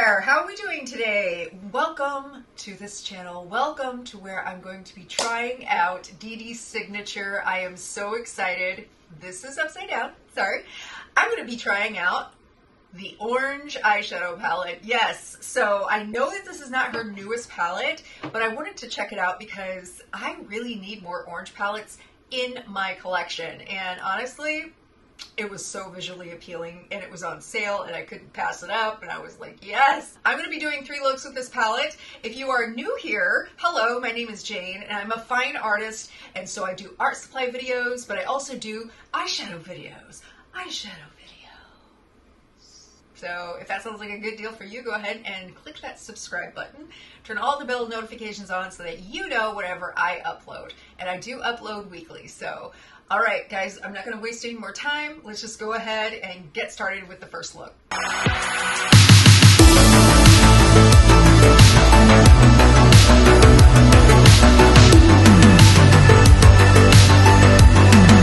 there, how are we doing today? Welcome to this channel. Welcome to where I'm going to be trying out Dede's signature. I am so excited. This is upside down, sorry. I'm going to be trying out the orange eyeshadow palette. Yes, so I know that this is not her newest palette, but I wanted to check it out because I really need more orange palettes in my collection. And honestly, it was so visually appealing and it was on sale and I couldn't pass it up and I was like, yes. I'm going to be doing three looks with this palette. If you are new here, hello, my name is Jane and I'm a fine artist and so I do art supply videos, but I also do eyeshadow videos. Eyeshadow videos. So if that sounds like a good deal for you, go ahead and click that subscribe button. Turn all the bell notifications on so that you know whenever I upload. And I do upload weekly, so all right, guys, I'm not going to waste any more time. Let's just go ahead and get started with the first look.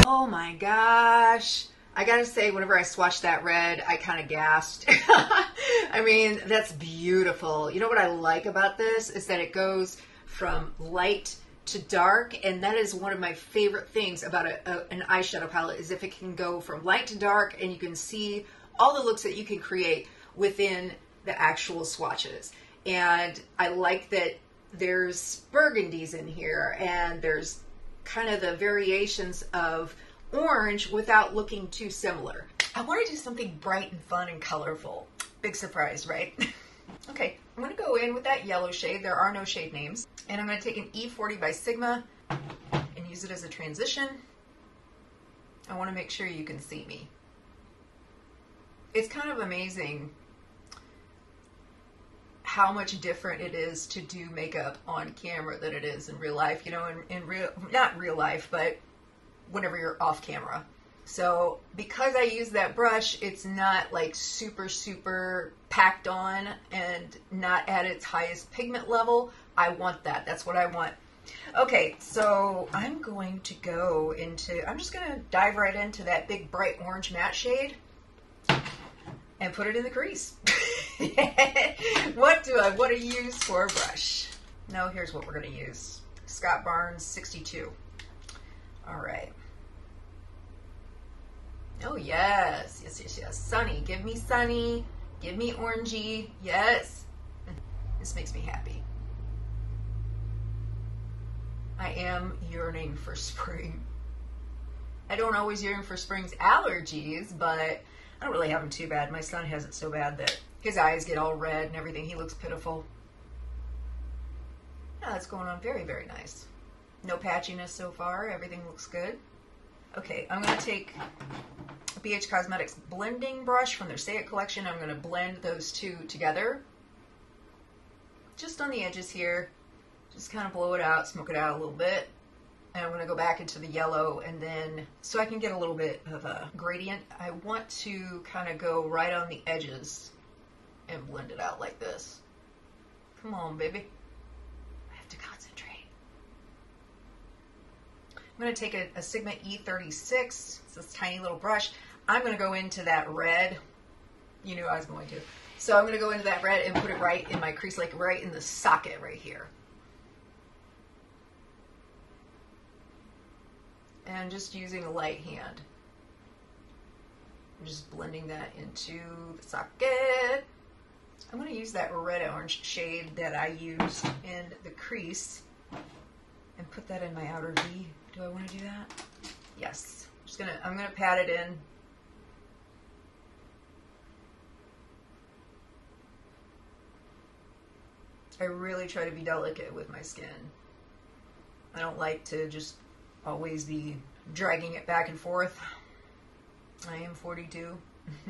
Oh my gosh. I gotta say, whenever I swatched that red, I kind of gasped. I mean, that's beautiful. You know what I like about this is that it goes from light to dark and that is one of my favorite things about a, a, an eyeshadow palette is if it can go from light to dark and you can see all the looks that you can create within the actual swatches. And i like that there's burgundies in here and there's kind of the variations of orange without looking too similar. I want to do something bright and fun and colorful. Big surprise right Okay, I'm going to go in with that yellow shade. There are no shade names. And I'm going to take an E40 by Sigma and use it as a transition. I want to make sure you can see me. It's kind of amazing how much different it is to do makeup on camera than it is in real life. You know, in, in real, not real life, but whenever you're off camera. So because I use that brush, it's not like super, super packed on and not at its highest pigment level. I want that. That's what I want. Okay, so I'm going to go into, I'm just going to dive right into that big bright orange matte shade and put it in the crease. what do I want to use for a brush? No, here's what we're going to use. Scott Barnes 62. All right. Oh, yes. Yes, yes, yes. Sunny. Give me sunny. Give me orangey. Yes. This makes me happy. I am yearning for spring. I don't always yearn for spring's allergies, but I don't really have them too bad. My son has it so bad that his eyes get all red and everything. He looks pitiful. Yeah, that's going on very, very nice. No patchiness so far. Everything looks good. Okay, I'm going to take BH Cosmetics blending brush from their Say It collection. I'm going to blend those two together. Just on the edges here. Just kind of blow it out, smoke it out a little bit. And I'm going to go back into the yellow and then, so I can get a little bit of a gradient, I want to kind of go right on the edges and blend it out like this. Come on, baby. I have to concentrate. I'm going to take a, a Sigma E36, it's this tiny little brush. I'm going to go into that red. You knew I was going to. So I'm going to go into that red and put it right in my crease, like right in the socket right here. And just using a light hand. I'm just blending that into the socket. I'm going to use that red orange shade that I used in the crease and put that in my outer V. Do I want to do that? Yes. I'm just gonna I'm gonna pat it in. I really try to be delicate with my skin. I don't like to just always be dragging it back and forth. I am 42.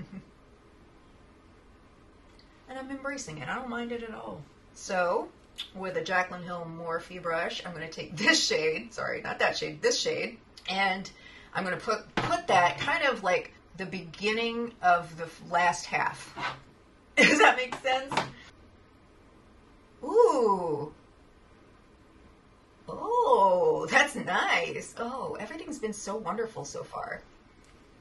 and I'm embracing it. I don't mind it at all. So, with a Jaclyn Hill Morphe brush. I'm going to take this shade, sorry, not that shade, this shade, and I'm going to put, put that kind of like the beginning of the last half. Does that make sense? Oh, that's nice. Oh, everything's been so wonderful so far.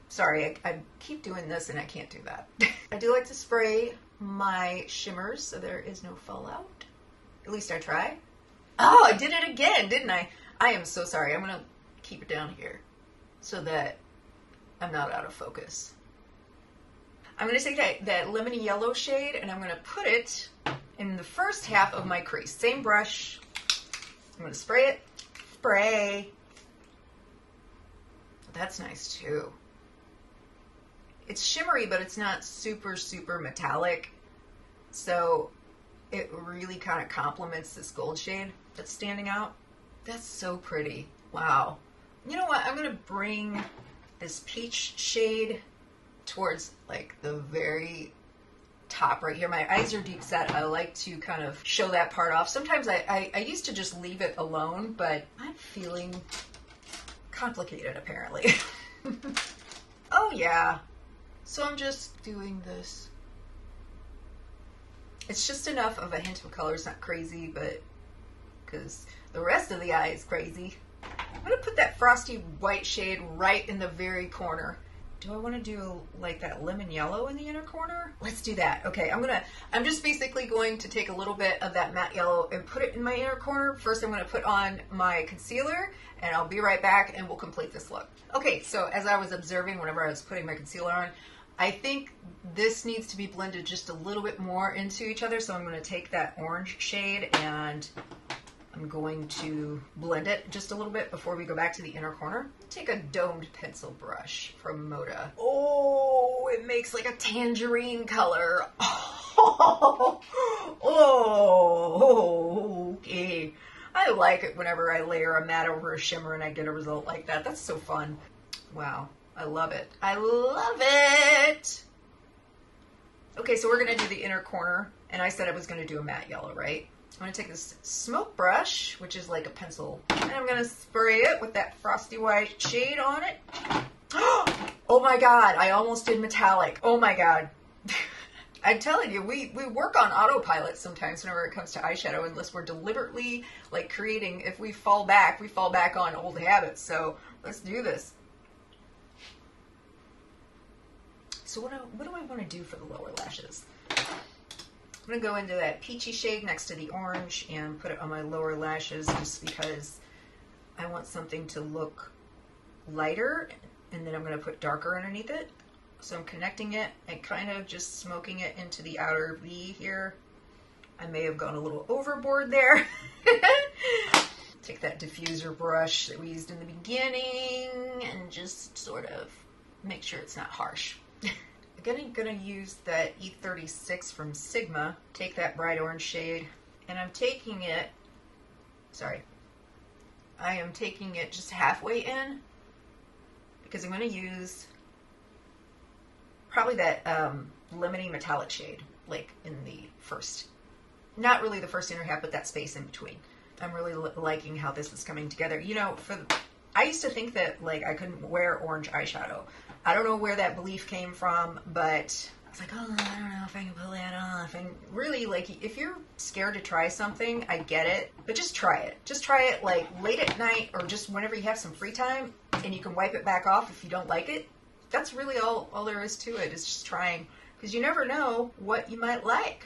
Sorry, I, I keep doing this and I can't do that. I do like to spray my shimmers so there is no fallout. At least I try. Oh, I did it again, didn't I? I am so sorry. I'm going to keep it down here so that I'm not out of focus. I'm going to take that, that lemony yellow shade and I'm going to put it in the first half of my crease. Same brush. I'm going to spray it. Spray. That's nice too. It's shimmery, but it's not super, super metallic. So it really kind of complements this gold shade that's standing out. That's so pretty. Wow. You know what? I'm going to bring this peach shade towards like the very top right here. My eyes are deep set. I like to kind of show that part off. Sometimes I, I, I used to just leave it alone, but I'm feeling complicated apparently. oh yeah. So I'm just doing this. It's just enough of a hint of color. It's not crazy, but because the rest of the eye is crazy. I'm going to put that frosty white shade right in the very corner. Do I want to do like that lemon yellow in the inner corner? Let's do that. Okay, I'm gonna, I'm just basically going to take a little bit of that matte yellow and put it in my inner corner. First, I'm gonna put on my concealer and I'll be right back and we'll complete this look. Okay, so as I was observing whenever I was putting my concealer on, I think this needs to be blended just a little bit more into each other. So I'm gonna take that orange shade and I'm going to blend it just a little bit before we go back to the inner corner. Take a domed pencil brush from Moda. Oh, it makes like a tangerine color. Oh, oh, okay. I like it whenever I layer a matte over a shimmer and I get a result like that. That's so fun. Wow, I love it. I love it. Okay, so we're gonna do the inner corner, and I said I was gonna do a matte yellow, right? I'm going to take this smoke brush, which is like a pencil, and I'm going to spray it with that frosty white shade on it. Oh my god, I almost did metallic. Oh my god. I'm telling you, we, we work on autopilot sometimes whenever it comes to eyeshadow, unless we're deliberately like creating, if we fall back, we fall back on old habits. So let's do this. So what do, what do I want to do for the lower lashes? I'm going to go into that peachy shade next to the orange and put it on my lower lashes just because I want something to look lighter and then I'm going to put darker underneath it. So I'm connecting it and kind of just smoking it into the outer V here. I may have gone a little overboard there. Take that diffuser brush that we used in the beginning and just sort of make sure it's not harsh. Again, I'm going to use that E36 from Sigma. Take that bright orange shade, and I'm taking it, sorry, I am taking it just halfway in because I'm going to use probably that um, lemony metallic shade, like in the first, not really the first inner half, but that space in between. I'm really liking how this is coming together. You know, for I used to think that like I couldn't wear orange eyeshadow. I don't know where that belief came from, but I was like, oh, I don't know if I can pull that off. And really, like, if you're scared to try something, I get it, but just try it. Just try it like late at night or just whenever you have some free time and you can wipe it back off if you don't like it. That's really all, all there is to it is just trying because you never know what you might like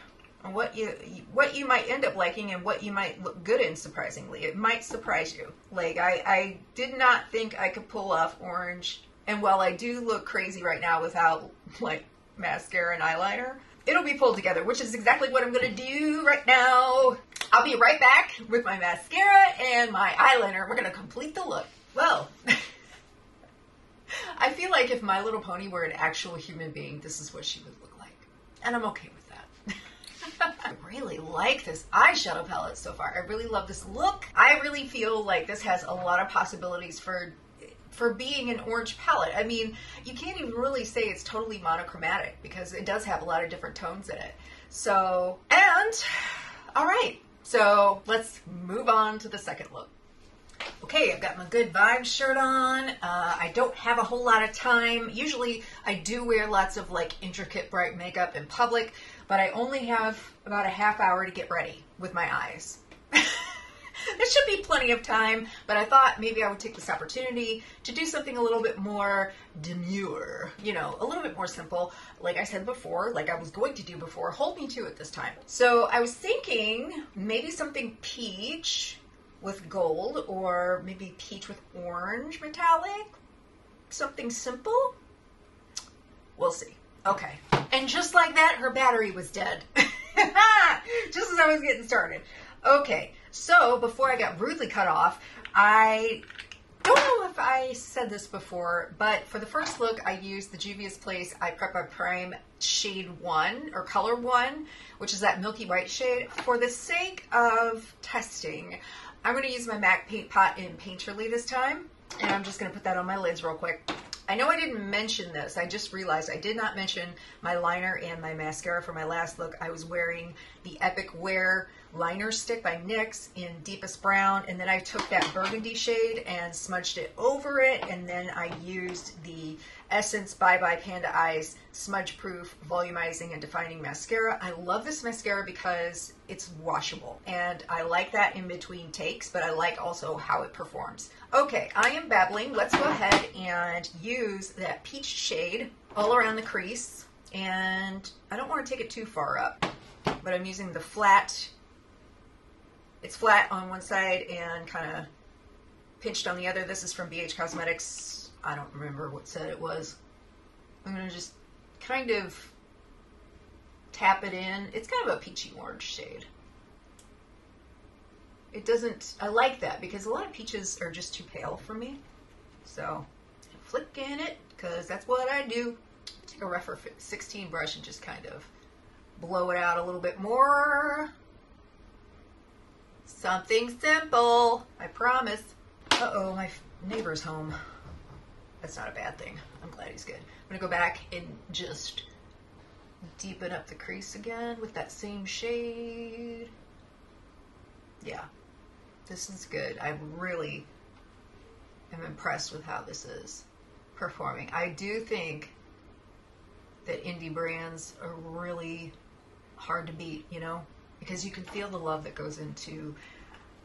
what you what you might end up liking and what you might look good in surprisingly it might surprise you like i i did not think i could pull off orange and while I do look crazy right now without like mascara and eyeliner, it'll be pulled together, which is exactly what I'm to do right now. I'll be right back with my mascara and my eyeliner. We're to complete the look. Well, I feel like if My Little Pony were an actual human being, this is what she would look like. And I'm okay with. I really like this eyeshadow palette so far. I really love this look. I really feel like this has a lot of possibilities for for being an orange palette. I mean, you can't even really say it's totally monochromatic because it does have a lot of different tones in it. So, and all right, so let's move on to the second look. Okay, I've got my good vibes shirt on. Uh, I don't have a whole lot of time. Usually I do wear lots of like intricate bright makeup in public, but I only have about a half hour to get ready with my eyes. there should be plenty of time, but I thought maybe I would take this opportunity to do something a little bit more demure, you know, a little bit more simple. Like I said before, like I was going to do before, hold me to it this time. So I was thinking maybe something peach with gold or maybe peach with orange metallic. Something simple. We'll see. Okay. And just like that, her battery was dead. just as I was getting started. Okay, so before I got rudely cut off, I don't know if I said this before, but for the first look, I used the Juvia's Place I Prep by Prime shade 1 or color 1, which is that milky white shade. For the sake of testing, I'm going to use my MAC Paint Pot in Painterly this time, and I'm just going to put that on my lids real quick. I know I didn't mention this. I just realized I did not mention my liner and my mascara for my last look. I was wearing the Epic Wear liner stick by NYX in deepest brown and then I took that burgundy shade and smudged it over it and then I used the Essence Bye Bye Panda Eyes smudge proof volumizing and defining mascara. I love this mascara because it's washable and I like that in between takes but I like also how it performs. Okay, I am babbling. Let's go ahead and use that peach shade all around the crease and I don't want to take it too far up but I'm using the flat it's flat on one side and kind of pinched on the other. This is from BH Cosmetics. I don't remember what set it was. I'm going to just kind of tap it in. It's kind of a peachy orange shade. It doesn't, I like that because a lot of peaches are just too pale for me. So, flick in it because that's what I do. Take a Rephr 16 brush and just kind of blow it out a little bit more. Something simple, I promise. Uh-oh, my neighbor's home. That's not a bad thing. I'm glad he's good. I'm gonna go back and just deepen up the crease again with that same shade. Yeah, this is good. I really am impressed with how this is performing. I do think that indie brands are really hard to beat, you know? because you can feel the love that goes into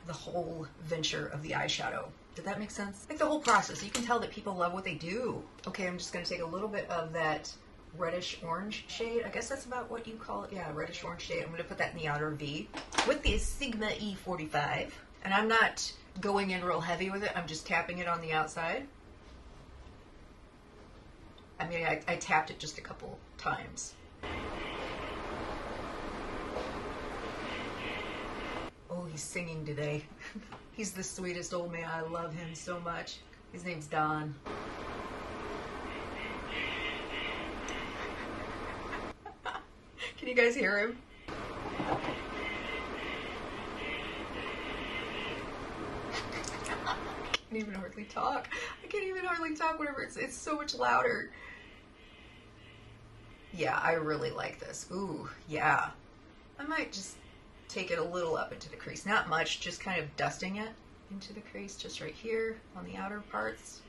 the whole venture of the eyeshadow. Did that make sense? Like the whole process. You can tell that people love what they do. Okay, I'm just going to take a little bit of that reddish orange shade. I guess that's about what you call it. Yeah, reddish orange shade. I'm to put that in the outer V with the Sigma E45. And I'm not going in real heavy with it. I'm just tapping it on the outside. I mean, I, I tapped it just a couple times. Oh, he's singing today. he's the sweetest old man. I love him so much. His name's Don. Can you guys hear him? I can't even hardly talk. I can't even hardly talk whenever it's it's so much louder. Yeah, I really like this. Ooh, yeah. I might just take it a little up into the crease. Not much, just kind of dusting it into the crease, just right here on the outer parts.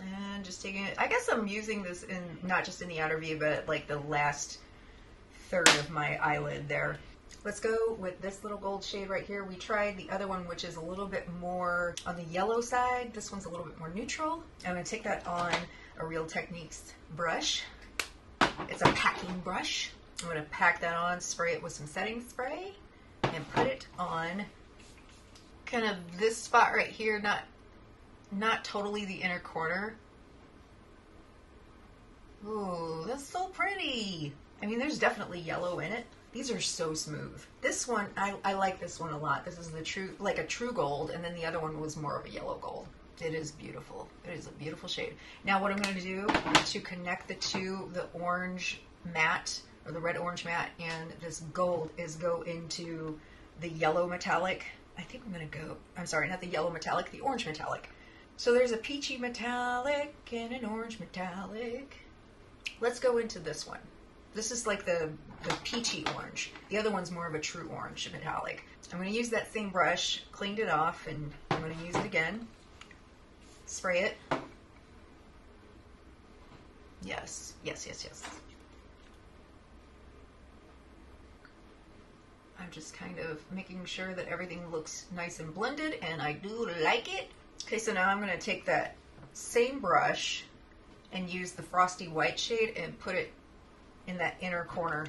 And just taking it, I guess I'm using this in, not just in the outer V, but like the last third of my eyelid there. Let's go with this little gold shade right here. We tried the other one, which is a little bit more on the yellow side. This one's a little bit more neutral. I'm gonna take that on a Real Techniques brush. It's a packing brush. I'm gonna pack that on, spray it with some setting spray and put it on kind of this spot right here, not not totally the inner corner. Ooh, that's so pretty. I mean, there's definitely yellow in it. These are so smooth. This one, I, I like this one a lot. This is the true, like a true gold, and then the other one was more of a yellow gold. It is beautiful. It is a beautiful shade. Now what I'm going to do to connect the two, the orange matte or the red orange matte and this gold is go into the yellow metallic. I think I'm going to go, I'm sorry, not the yellow metallic, the orange metallic. So there's a peachy metallic and an orange metallic. Let's go into this one. This is like the, the peachy orange. The other one's more of a true orange metallic. I'm going to use that same brush, cleaned it off, and I'm going to use it again. Spray it. Yes, yes, yes, yes. I'm just kind of making sure that everything looks nice and blended, and I do like it. Okay, so now I'm going to take that same brush and use the frosty white shade and put it in that inner corner.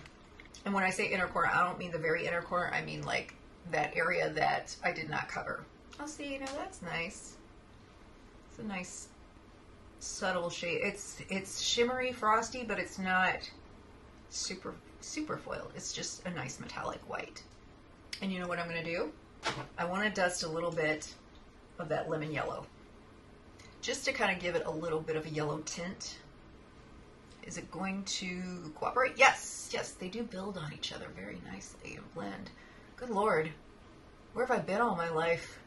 And when I say inner corner, I don't mean the very inner corner, I mean like that area that I did not cover. I'll see, you know, that's nice. It's a nice subtle shade. It's it's shimmery frosty, but it's not super super foil. It's just a nice metallic white. And you know what I'm going to do? I want to dust a little bit of that lemon yellow. Just to kind of give it a little bit of a yellow tint. Is it going to cooperate? Yes, yes, they do build on each other very nicely and blend. Good lord, where have I been all my life?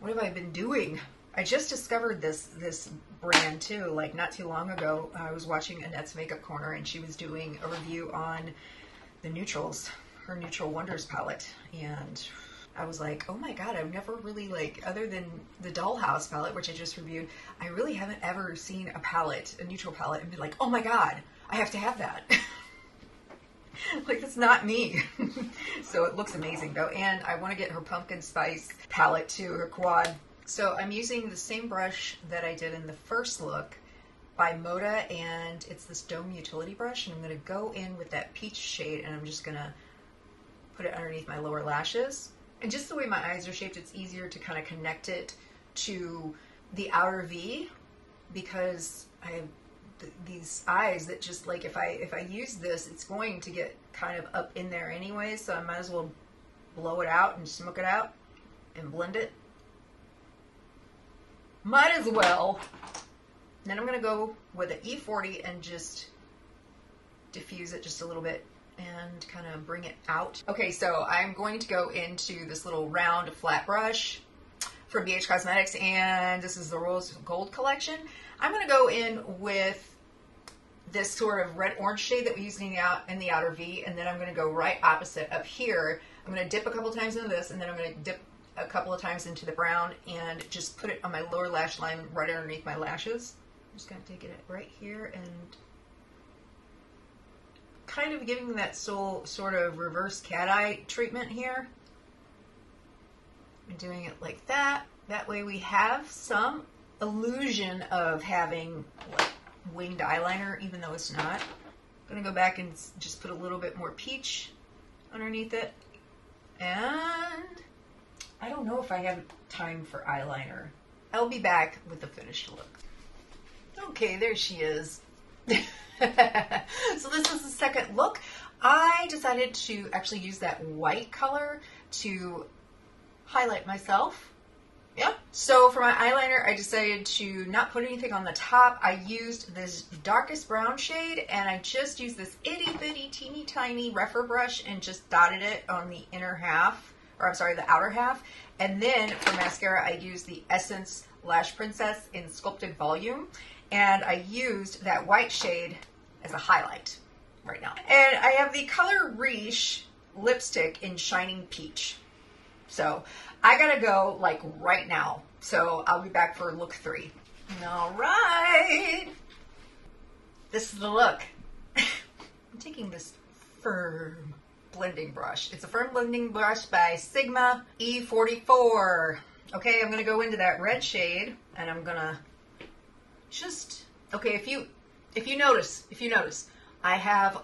What have I been doing? I just discovered this this brand too. Like not too long ago, I was watching Annette's Makeup Corner, and she was doing a review on the neutrals, her Neutral Wonders palette, and I was like, oh my god, I've never really like other than the Dollhouse palette, which I just reviewed. I really haven't ever seen a palette, a neutral palette, and been like, oh my god, I have to have that. like it's not me. so it looks amazing though, and I want to get her pumpkin spice palette too, her quad so I'm using the same brush that I did in the first look by Moda and it's this Dome Utility brush and I'm going to go in with that peach shade and I'm just going to put it underneath my lower lashes. And just the way my eyes are shaped, it's easier to kind of connect it to the outer V because I have th these eyes that just like if I if I use this, it's going to get kind of up in there anyway, so I might as well blow it out and smoke it out and blend it might as well. Then I'm going to go with an E40 and just diffuse it just a little bit and kind of bring it out. Okay, so I'm going to go into this little round flat brush from BH Cosmetics, and this is the Rose Gold collection. I'm going to go in with this sort of red orange shade that we use in the, out, in the outer V, and then I'm going to go right opposite up here. I'm going to dip a couple times into this, and then I'm going to dip a couple of times into the brown and just put it on my lower lash line right underneath my lashes. I'm just going to take it right here and kind of giving that soul sort of reverse cat eye treatment here. And doing it like that. That way we have some illusion of having like winged eyeliner, even though it's not. I'm going to go back and just put a little bit more peach underneath it. And I don't know if I have time for eyeliner. I'll be back with the finished look. Okay, there she is. so this is the second look. I decided to actually use that white color to highlight myself. Yeah. So for my eyeliner, I decided to not put anything on the top. I used this darkest brown shade and I just used this itty bitty teeny tiny Rephr brush and just dotted it on the inner half or I'm sorry, the outer half. And then for mascara, I used the Essence Lash Princess in Sculpted Volume. And I used that white shade as a highlight right now. And I have the color Riche lipstick in Shining Peach. So I gotta go like right now. So I'll be back for look three. All right. This is the look. I'm taking this firm blending brush. It's a firm blending brush by Sigma E44. Okay, I'm to go into that red shade and I'm to just, okay, if you, if you notice, if you notice, I have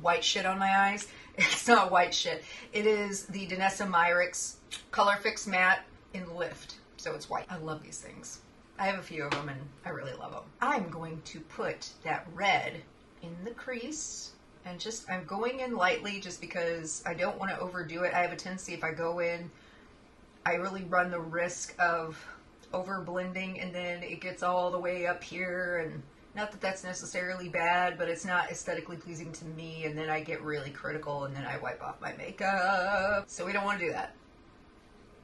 white shit on my eyes. It's not white shit. It is the Danessa Myricks Color Fix Matte in Lift. So it's white. I love these things. I have a few of them and I really love them. I'm going to put that red in the crease and just I'm going in lightly just because I don't want to overdo it. I have a tendency if I go in, I really run the risk of over blending and then it gets all the way up here and not that that's necessarily bad, but it's not aesthetically pleasing to me and then I get really critical and then I wipe off my makeup. So we don't want to do that.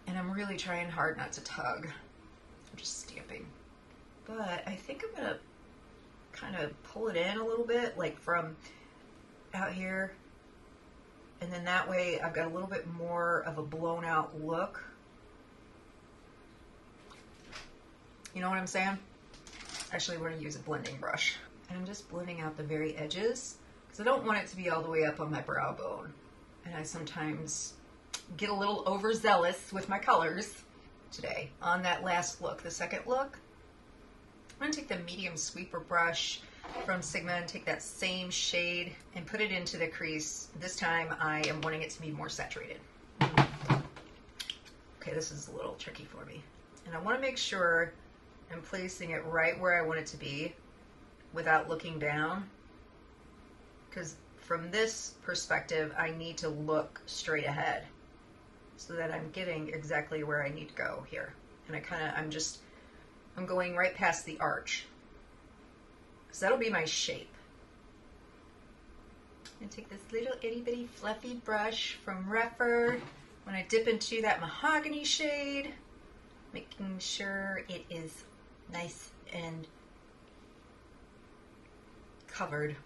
And I'm really trying hard not to tug. I'm just stamping. But I think I'm going to kind of pull it in a little bit, like from out here. And then that way I've got a little bit more of a blown out look. You know what I'm saying? Actually, we're to use a blending brush. And I'm just blending out the very edges because I don't want it to be all the way up on my brow bone. and I sometimes get a little overzealous with my colors today on that last look. The second look, I'm to take the medium sweeper brush from Sigma and take that same shade and put it into the crease. This time I am wanting it to be more saturated. Okay, this is a little tricky for me. And I want to make sure I'm placing it right where I want it to be without looking down. Because from this perspective, I need to look straight ahead so that I'm getting exactly where I need to go here. And I kind of, I'm just, I'm going right past the arch. So that'll be my shape. And take this little itty bitty fluffy brush from Rephr. When I dip into that mahogany shade, making sure it is nice and covered.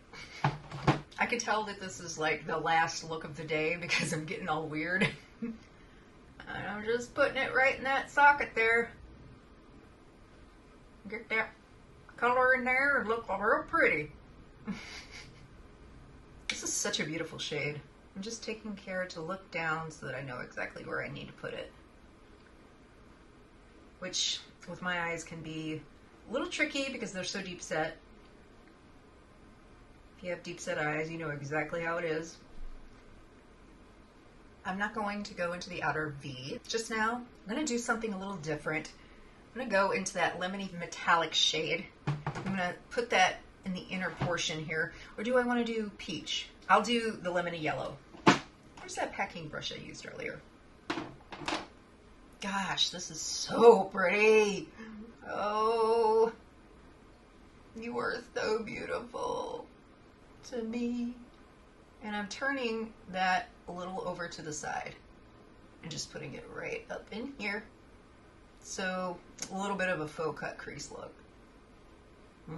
I can tell that this is like the last look of the day because I'm getting all weird. I'm just putting it right in that socket there. Get that color in there and look real pretty. this is such a beautiful shade. I'm just taking care to look down so that I know exactly where I need to put it. Which, with my eyes, can be a little tricky because they're so deep set. If you have deep set eyes, you know exactly how it is. I'm not going to go into the outer V just now. I'm going to do something a little different. I'm going to go into that lemony metallic shade. I'm going to put that in the inner portion here. Or do I want to do peach? I'll do the lemony yellow. Where's that packing brush I used earlier? Gosh, this is so pretty. Oh, you are so beautiful to me. And I'm turning that a little over to the side and just putting it right up in here. So a little bit of a faux cut crease look.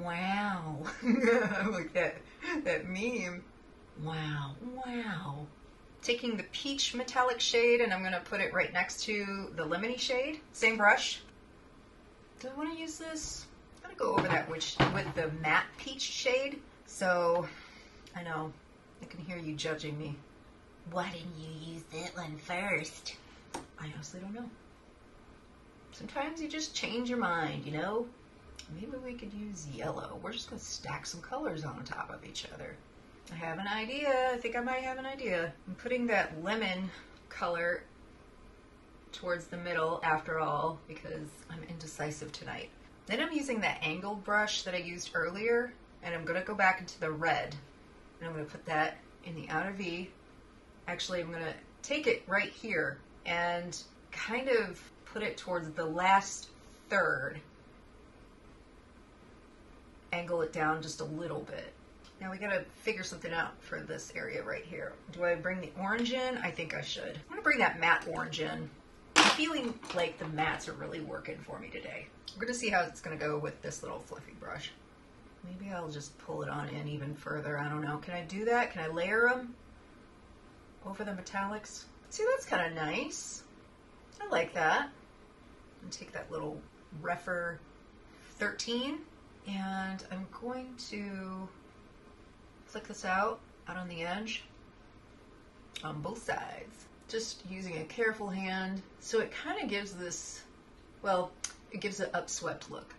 Wow. like that, that meme. Wow. Wow. Taking the peach metallic shade and I'm going to put it right next to the lemony shade. Same brush. Do I want to use this? I'm to go over that which, with the matte peach shade. So I know I can hear you judging me. Why didn't you use that one first? I honestly don't know. Sometimes you just change your mind, you know? Maybe we could use yellow. We're just going to stack some colors on top of each other. I have an idea. I think I might have an idea. I'm putting that lemon color towards the middle after all because I'm indecisive tonight. Then I'm using that angled brush that I used earlier and I'm going to go back into the red and I'm going to put that in the outer V. Actually, I'm going to take it right here and kind of put it towards the last third. Angle it down just a little bit. Now we gotta figure something out for this area right here. Do I bring the orange in? I think I should. I'm gonna bring that matte orange in. I'm feeling like the mattes are really working for me today. We're gonna see how it's gonna go with this little fluffy brush. Maybe I'll just pull it on in even further. I don't know. Can I do that? Can I layer them over the metallics? See, that's kind of nice. I like that. And take that little Rephr 13 and I'm going to flick this out, out on the edge, on both sides. Just using a careful hand. So it kind of gives this, well, it gives an upswept look.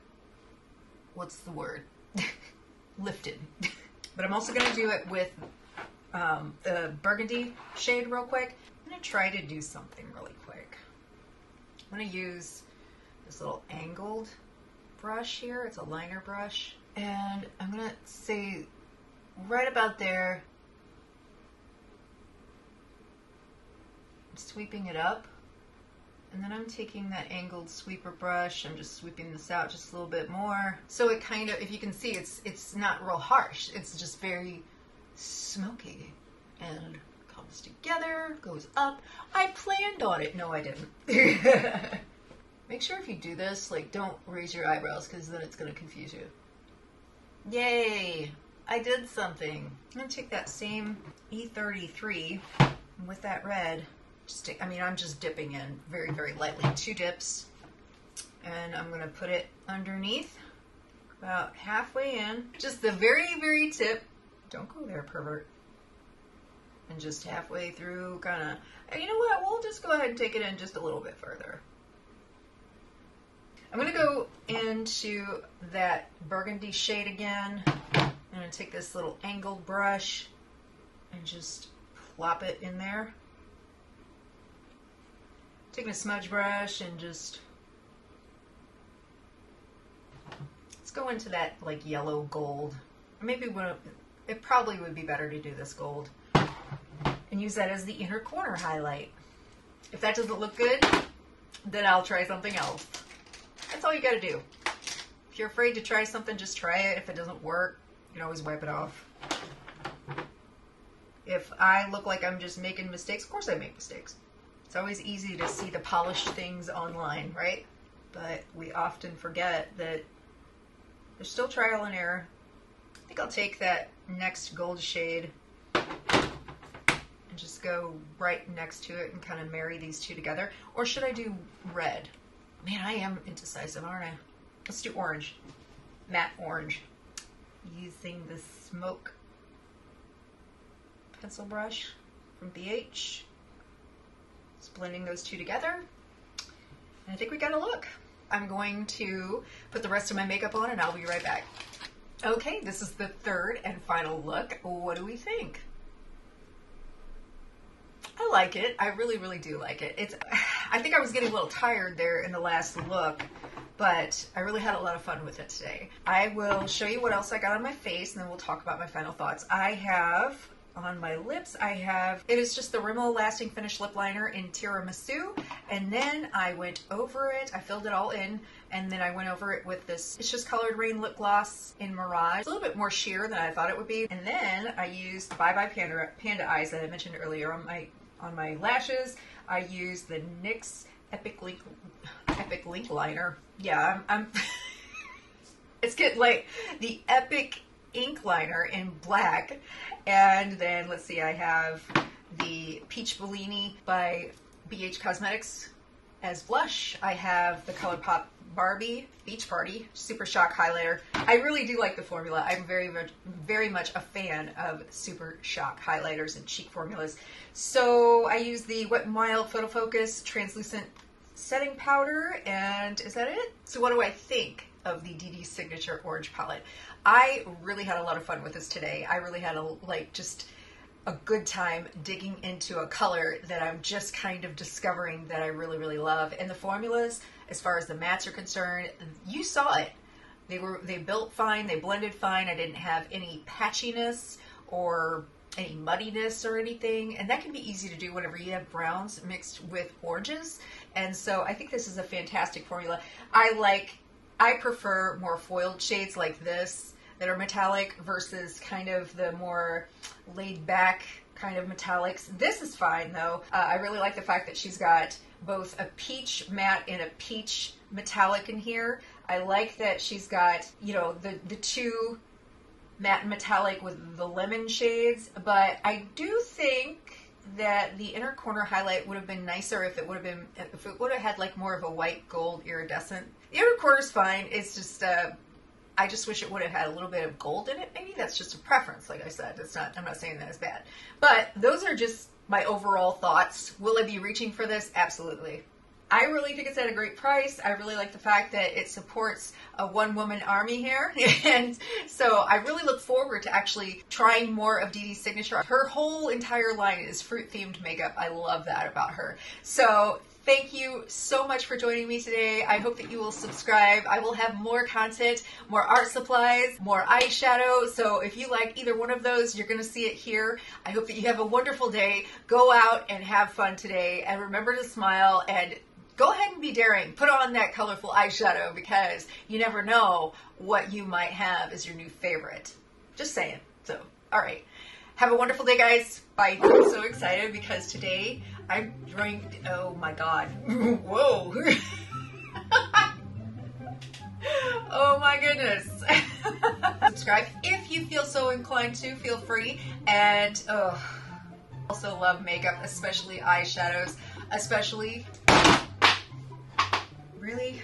What's the word? Lifted. but I'm also going to do it with um, the burgundy shade real quick. I'm going to try to do something really quick. I'm going to use this little angled brush here. It's a liner brush. And I'm going to say right about there, sweeping it up. And then I'm taking that angled sweeper brush, I'm just sweeping this out just a little bit more. So it kind of, if you can see, it's it's not real harsh. It's just very smoky and comes together, goes up. I planned on it. No, I didn't. Make sure if you do this, like, don't raise your eyebrows because then it's going to confuse you. Yay! I did something. I'm going to take that same E33 with that red. Just, I mean, I'm just dipping in very, very lightly. Two dips. And I'm going to put it underneath, about halfway in. Just the very, very tip. Don't go there, pervert. and just halfway through kind of, you know what, we'll just go ahead and take it in just a little bit further. I'm going to go into that burgundy shade again. I'm going to take this little angled brush and just plop it in there. Taking a smudge brush and just let's go into that like yellow gold. Maybe it probably would be better to do this gold and use that as the inner corner highlight. If that doesn't look good, then I'll try something else. That's all you gotta do. If you're afraid to try something, just try it. If it doesn't work, you can always wipe it off. If I look like I'm just making mistakes, of course I make mistakes. It's always easy to see the polished things online, right? But we often forget that there's still trial and error. I think I'll take that next gold shade and just go right next to it and kind of marry these two together. Or should I do red? Man, I am indecisive, aren't I? Let's do orange. Matte orange. Using the smoke pencil brush from BH. Just blending those two together. And I think we got a look. I'm going to put the rest of my makeup on and I'll be right back. Okay, this is the third and final look. What do we think? I like it. I really, really do like it. It's. I think I was getting a little tired there in the last look, but I really had a lot of fun with it today. I will show you what else I got on my face, and then we'll talk about my final thoughts. I have on my lips, I have, it is just the Rimmel Lasting Finish Lip Liner in Tiramisu. And then I went over it, I filled it all in, and then I went over it with this, it's just Colored Raine Lip Gloss in Mirage. It's a little bit more sheer than I thought it would be. And then I used Bye Bye Panda, Panda Eyes that I mentioned earlier on my, on my lashes. I use the NYX Epic Link, Epic Link Liner. Yeah, I'm, I'm it's getting late. The Epic ink liner in black. And then let's see, I have the Peach Bellini by BH Cosmetics as blush. I have the ColourPop Barbie Beach Party Super Shock Highlighter. I really do like the formula. I'm very, very much a fan of Super Shock highlighters and cheek formulas. So I use the Wet n Wild Photo Focus Translucent Setting Powder, and is that it? So what do I think of the Dede Signature Orange Palette? I really had a lot of fun with this today. I really had a like just a good time digging into a color that I'm just kind of discovering that I really really love. And the formulas, as far as the mattes are concerned, you saw it. They were they built fine, they blended fine. I didn't have any patchiness or any muddiness or anything. And that can be easy to do whenever you have browns mixed with oranges. And so I think this is a fantastic formula. I like I prefer more foiled shades like this that are metallic versus kind of the more laid back kind of metallics. This is fine though. Uh, I really like the fact that she's got both a peach matte and a peach metallic in here. I like that she's got, you know, the, the two matte and metallic with the lemon shades, but I do think that the inner corner highlight would have been nicer if it would have been if it would have had like more of a white gold iridescent. The inner corner is fine. It's just uh, I just wish it would have had a little bit of gold in it. Maybe that's just a preference. Like I said, it's not. I'm not saying that is bad, but those are just my overall thoughts. Will I be reaching for this? Absolutely. I really think it's at a great price. I really like the fact that it supports a one woman army here. and so I really look forward to actually trying more of Dede's signature. Her whole entire line is fruit themed makeup. I love that about her. So Thank you so much for joining me today. I hope that you will subscribe. I will have more content, more art supplies, more eyeshadow. So if you like either one of those, you're going to see it here. I hope that you have a wonderful day. Go out and have fun today. And remember to smile and go ahead and be daring. Put on that colorful eyeshadow because you never know what you might have as your new favorite. Just saying. So, all right. Have a wonderful day, guys. Bye. I'm so excited because today I drank. Oh my god. Whoa. oh my goodness. Subscribe if you feel so inclined to. Feel free. And oh, also love makeup, especially eyeshadows, especially. Really?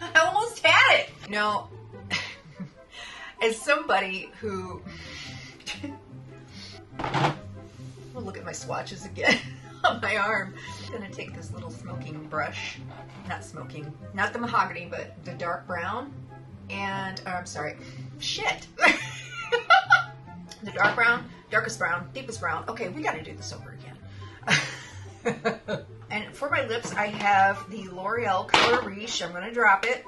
I almost had it. No. as somebody who. look at my swatches again on my arm. I'm gonna take this little smoking brush, not smoking, not the mahogany, but the dark brown, and, oh, I'm sorry, shit. the dark brown, darkest brown, deepest brown. Okay, we gotta do this over again. and for my lips, I have the L'Oreal Color Riche. I'm gonna drop it.